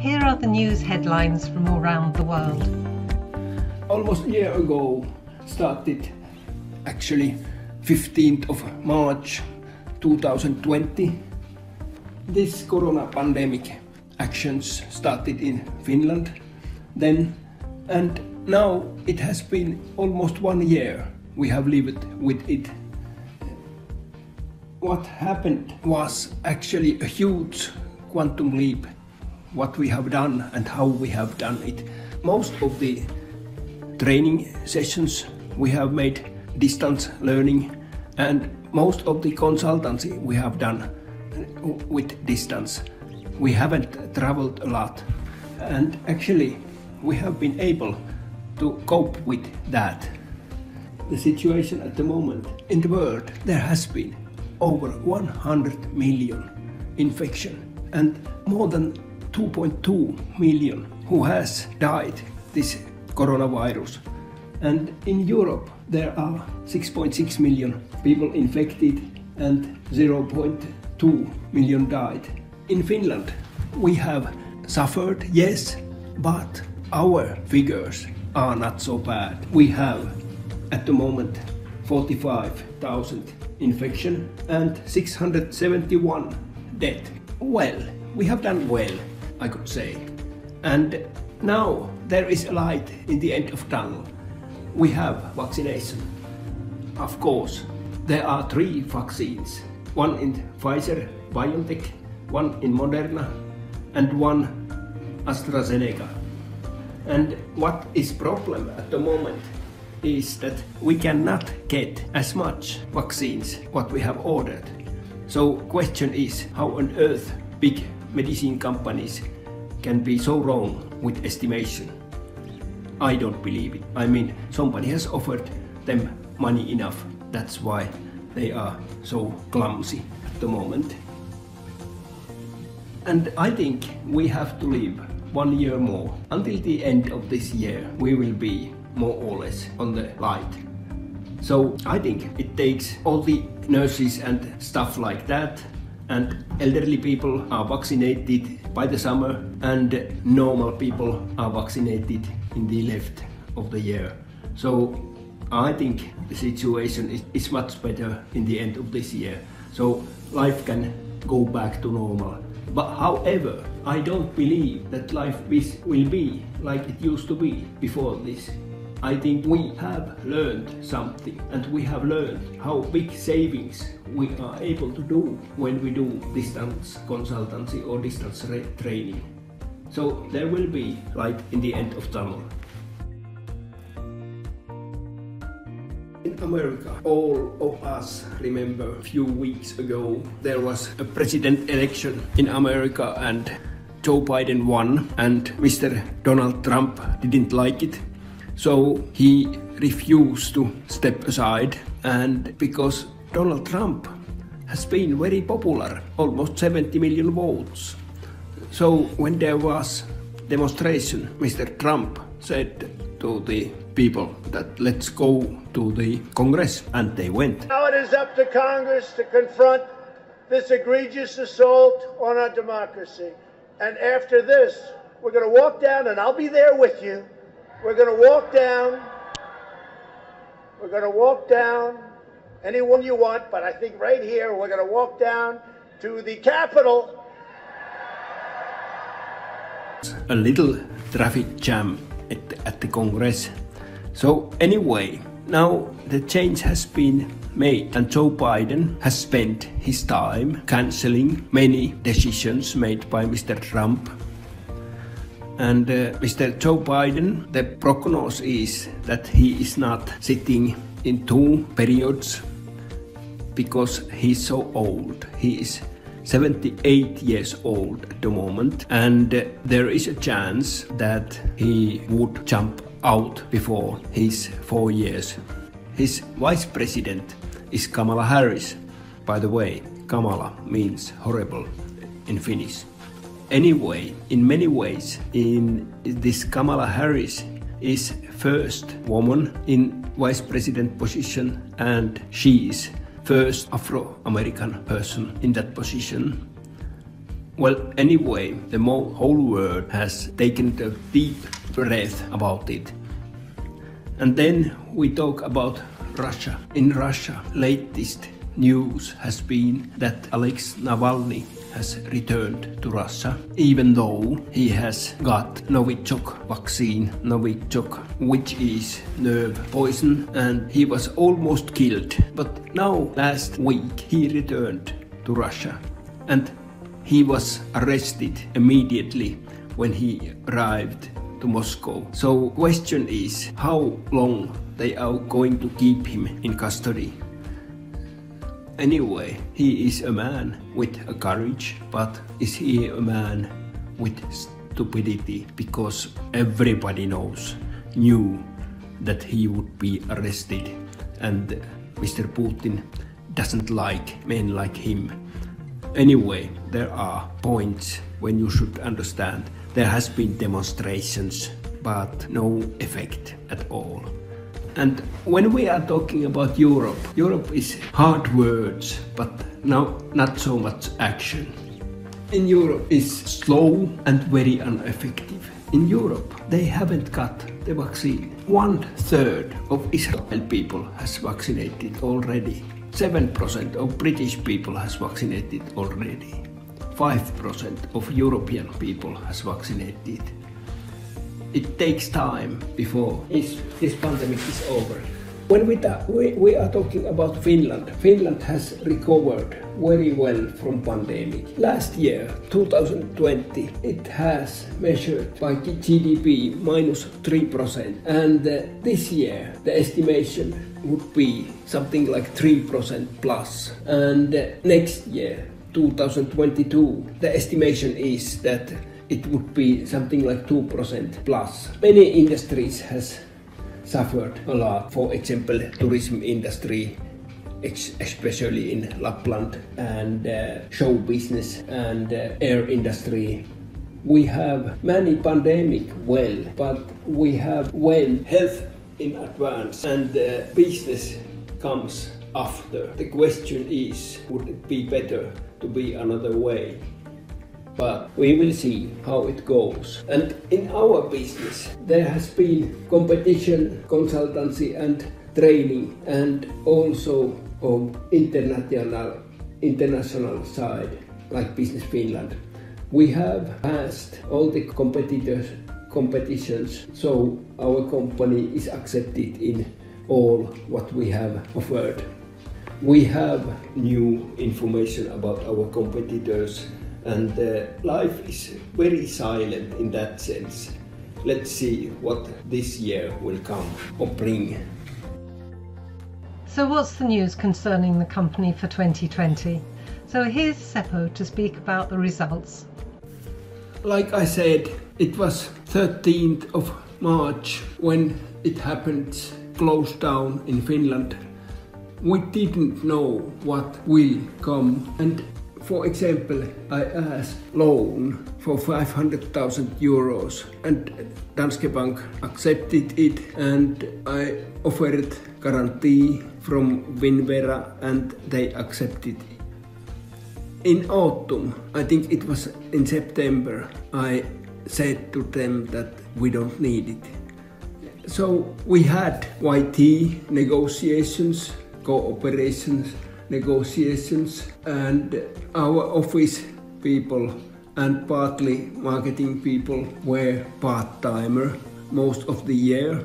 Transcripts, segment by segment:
Here are the news headlines from around the world. Almost a year ago started actually 15th of March 2020. This corona pandemic actions started in Finland then and now it has been almost one year we have lived with it. What happened was actually a huge quantum leap what we have done and how we have done it. Most of the training sessions we have made distance learning and most of the consultancy we have done with distance. We haven't traveled a lot and actually we have been able to cope with that. The situation at the moment in the world, there has been over 100 million infection and more than 2.2 million who has died this coronavirus. And in Europe, there are 6.6 million people infected and 0.2 million died. In Finland, we have suffered, yes, but our figures are not so bad. We have at the moment 45,000 infection and 671 dead. Well, we have done well. I could say. And now there is a light in the end of tunnel. We have vaccination. Of course, there are three vaccines. One in Pfizer, BioNTech, one in Moderna, and one AstraZeneca. And what is problem at the moment is that we cannot get as much vaccines what we have ordered. So question is how on earth big medicine companies can be so wrong with estimation. I don't believe it. I mean, somebody has offered them money enough. That's why they are so clumsy at the moment. And I think we have to live one year more. Until the end of this year, we will be more or less on the light. So I think it takes all the nurses and stuff like that and elderly people are vaccinated by the summer and normal people are vaccinated in the left of the year. So I think the situation is, is much better in the end of this year. So life can go back to normal. But however, I don't believe that life will be like it used to be before this. I think we have learned something and we have learned how big savings we are able to do when we do distance consultancy or distance training. So there will be light in the end of tunnel. In America, all of us remember a few weeks ago there was a president election in America and Joe Biden won and Mr. Donald Trump didn't like it so he refused to step aside, and because Donald Trump has been very popular, almost 70 million votes. So when there was demonstration, Mr. Trump said to the people that let's go to the Congress, and they went. Now it is up to Congress to confront this egregious assault on our democracy. And after this, we're going to walk down, and I'll be there with you. We're going to walk down. We're going to walk down anyone you want, but I think right here we're going to walk down to the Capitol. A little traffic jam at the, at the Congress. So anyway, now the change has been made and Joe Biden has spent his time cancelling many decisions made by Mr. Trump and uh, Mr. Joe Biden, the prognosis is that he is not sitting in two periods because he's so old. He is 78 years old at the moment, and uh, there is a chance that he would jump out before his four years. His vice president is Kamala Harris. By the way, Kamala means horrible in Finnish anyway, in many ways, in this Kamala Harris is first woman in vice president position and she is first Afro-American person in that position. Well, anyway, the whole world has taken a deep breath about it. And then we talk about Russia. In Russia, latest news has been that Alex Navalny has returned to Russia, even though he has got Novichok vaccine, Novichok, which is nerve poison, and he was almost killed. But now, last week, he returned to Russia, and he was arrested immediately when he arrived to Moscow. So question is how long they are going to keep him in custody. Anyway, he is a man with a courage, but is he a man with stupidity? Because everybody knows, knew that he would be arrested, and Mr. Putin doesn't like men like him. Anyway, there are points when you should understand there has been demonstrations, but no effect at all. And when we are talking about Europe, Europe is hard words, but now not so much action. In Europe is slow and very ineffective. In Europe, they haven't got the vaccine. One third of Israel people has vaccinated already. 7% of British people has vaccinated already. 5% of European people has vaccinated it takes time before this, this pandemic is over. When we, we, we are talking about Finland, Finland has recovered very well from pandemic. Last year, 2020, it has measured by GDP minus 3%. And uh, this year, the estimation would be something like 3% plus. And uh, next year, 2022, the estimation is that it would be something like 2% plus. Many industries has suffered a lot. For example, tourism industry, especially in Lapland, and uh, show business and uh, air industry. We have many pandemic well, but we have well health in advance and uh, business comes after. The question is, would it be better to be another way? But we will see how it goes. And in our business, there has been competition, consultancy, and training, and also of international international side, like Business Finland. We have passed all the competitors competitions, so our company is accepted in all what we have offered. We have new information about our competitors and uh, life is very silent in that sense. Let's see what this year will come or bring. So, what's the news concerning the company for 2020? So, here's Seppo to speak about the results. Like I said, it was 13th of March when it happened, closed down in Finland. We didn't know what will come, and for example, I asked loan for 500,000 euros and Danske Bank accepted it and I offered guarantee from Finnvera and they accepted it. In autumn, I think it was in September, I said to them that we don't need it. So we had YT negotiations, cooperations negotiations and our office people and partly marketing people were part-timer most of the year.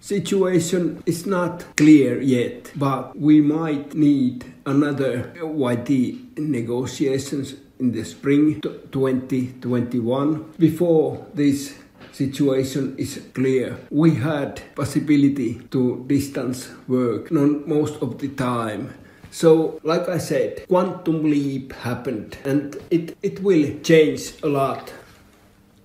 Situation is not clear yet, but we might need another YT negotiations in the spring 2021 before this situation is clear. We had possibility to distance work most of the time so, like I said, quantum leap happened and it, it will change a lot.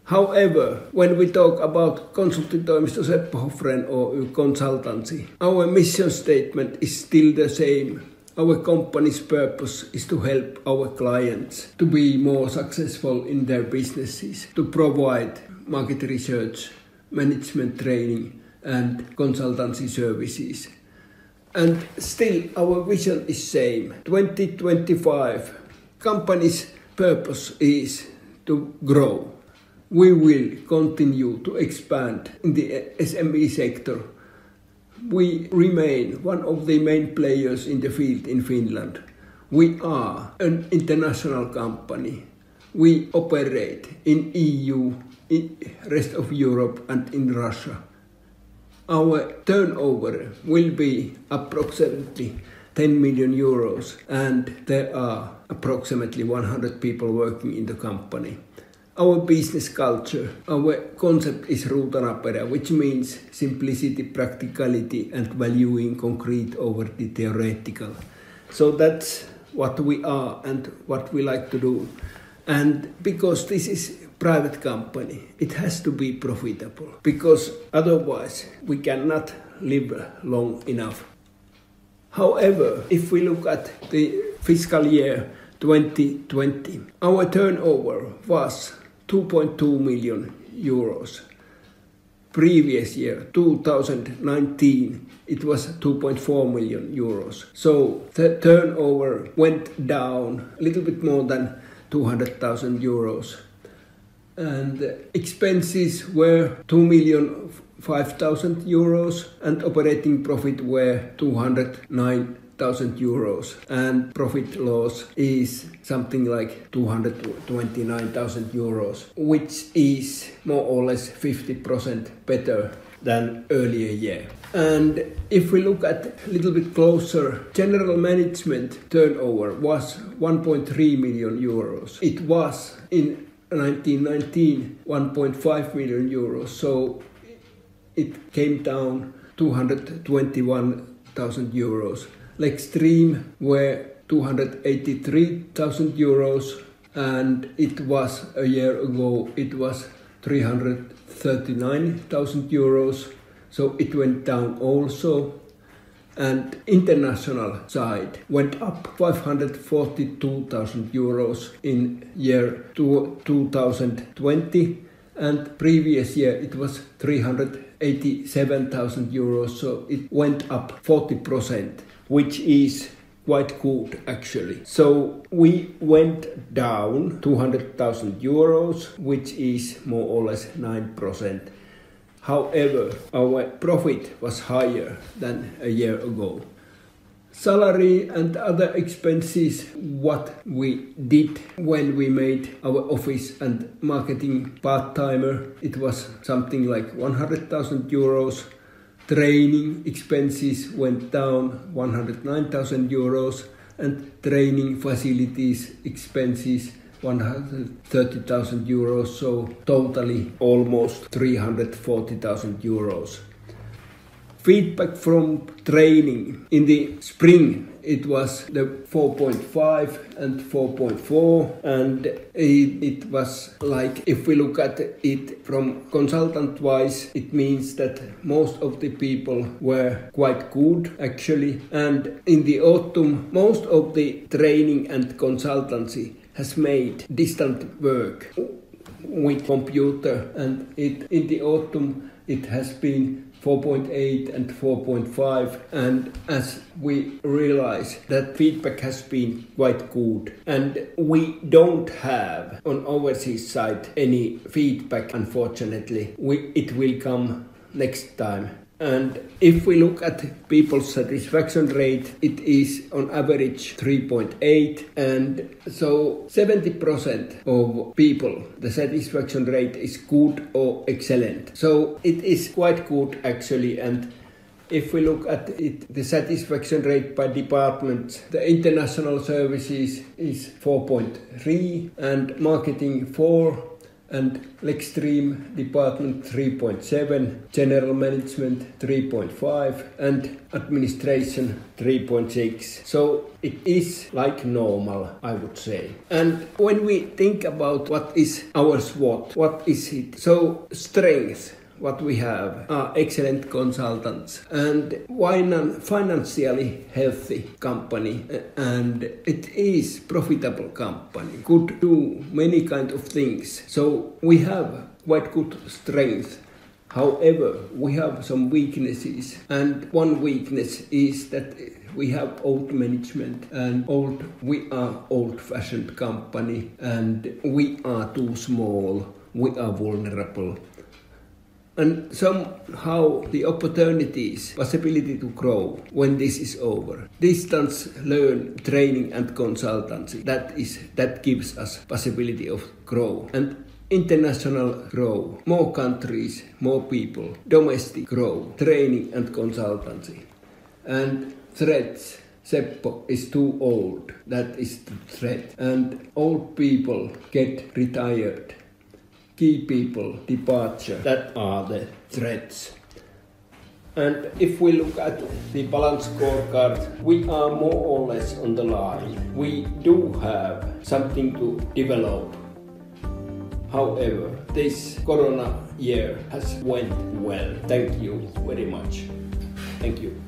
However, when we talk about konsulttitoimisto Seppo Hoffren Oy consultancy, our mission statement is still the same. Our company's purpose is to help our clients to be more successful in their businesses, to provide market research, management training, and consultancy services and still our vision is same 2025 company's purpose is to grow. We will continue to expand in the SME sector. We remain one of the main players in the field in Finland. We are an international company. We operate in EU, in rest of Europe and in Russia. Our turnover will be approximately 10 million euros and there are approximately 100 people working in the company. Our business culture, our concept is Ruutanapera, which means simplicity, practicality, and valuing concrete over the theoretical. So that's what we are and what we like to do. And because this is private company, it has to be profitable because otherwise we cannot live long enough. However, if we look at the fiscal year 2020, our turnover was 2.2 million euros. Previous year, 2019, it was 2.4 million euros. So the turnover went down a little bit more than 200,000 euros. And expenses were 2 million 5,000 euros and operating profit were 209 thousand euros. And profit loss is something like 229,000 euros which is more or less 50% better than earlier year. And if we look at a little bit closer general management turnover was 1.3 million euros. It was in 1919 1.5 million euros. So it came down 221,000 euros. Lexstream were 283,000 euros and it was a year ago it was 339,000 euros. So it went down also and international side went up 542,000 euros in year 2020 and previous year it was 387,000 euros so it went up 40 percent which is quite good actually. So we went down 200,000 euros, which is more or less 9%. However, our profit was higher than a year ago. Salary and other expenses, what we did when we made our office and marketing part timer, it was something like 100,000 euros Training expenses went down 109,000 euros and training facilities expenses 130,000 euros, so totally almost 340,000 euros. Feedback from training in the spring it was the 4.5 and 4.4 and it, it, was like if we look at it from consultant wise it means that most of the people were quite good actually and in the autumn most of the training and consultancy has made distant work with computer and it in the autumn it has been 4.8 and 4.5 and as we realize that feedback has been quite good and we don't have on overseas side any feedback unfortunately. We, it will come next time and if we look at people's satisfaction rate, it is on average 3.8. And so 70% of people, the satisfaction rate is good or excellent. So it is quite good actually. And if we look at it, the satisfaction rate by departments, the international services is 4.3 and marketing 4 and Lexstream Department 3.7, General Management 3.5, and Administration 3.6. So it is like normal, I would say. And when we think about what is our SWOT, what is it? So strength what we have are excellent consultants. And financially healthy company and it is profitable company. Could do many kind of things. So we have quite good strength. However, we have some weaknesses, and one weakness is that we have old management and old we are old fashioned company and we are too small. We are vulnerable and somehow the opportunities, possibility to grow when this is over. Distance learn training and consultancy. That is that gives us possibility of grow. And international grow, more countries, more people, domestic grow, training and consultancy. And threats Seppo is too old. That is the threat. And old people get retired key people departure that are the threats. And if we look at the balance scorecard, we are more or less on the line. We do have something to develop. However, this corona year has went well. Thank you very much. Thank you.